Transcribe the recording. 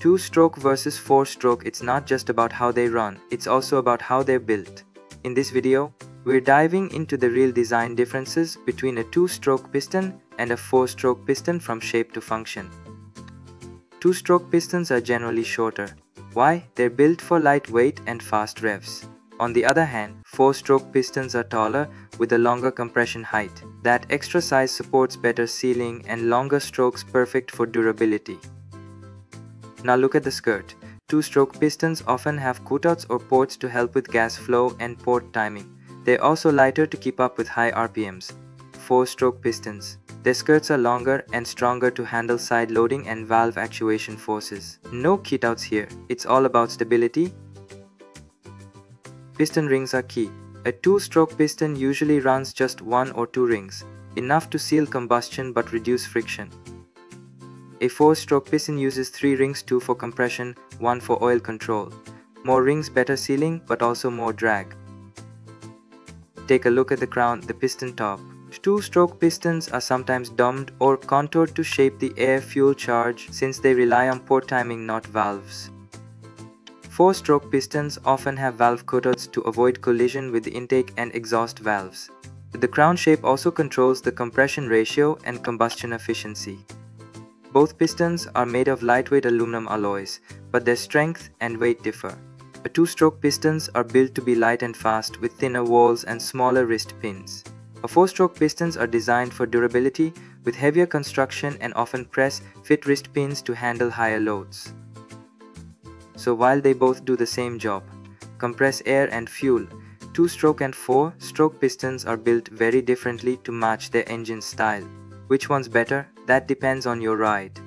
Two-stroke versus four-stroke it's not just about how they run, it's also about how they're built. In this video, we're diving into the real design differences between a two-stroke piston and a four-stroke piston from shape to function. Two-stroke pistons are generally shorter. Why? They're built for lightweight and fast revs. On the other hand, four-stroke pistons are taller with a longer compression height. That extra size supports better sealing and longer strokes perfect for durability. Now look at the skirt. Two-stroke pistons often have cutouts or ports to help with gas flow and port timing. They're also lighter to keep up with high RPMs. Four-stroke pistons. Their skirts are longer and stronger to handle side loading and valve actuation forces. No cutouts here, it's all about stability. Piston rings are key. A two-stroke piston usually runs just one or two rings, enough to seal combustion but reduce friction. A 4-stroke piston uses 3 rings 2 for compression, 1 for oil control. More rings better sealing but also more drag. Take a look at the crown, the piston top. Two-stroke pistons are sometimes domed or contoured to shape the air-fuel charge since they rely on port timing not valves. Four-stroke pistons often have valve cutouts to avoid collision with the intake and exhaust valves. The crown shape also controls the compression ratio and combustion efficiency. Both pistons are made of lightweight aluminum alloys, but their strength and weight differ. A two-stroke pistons are built to be light and fast with thinner walls and smaller wrist pins. A four-stroke pistons are designed for durability with heavier construction and often press fit wrist pins to handle higher loads. So while they both do the same job, compress air and fuel, two-stroke and four-stroke pistons are built very differently to match their engine style. Which one's better? That depends on your ride.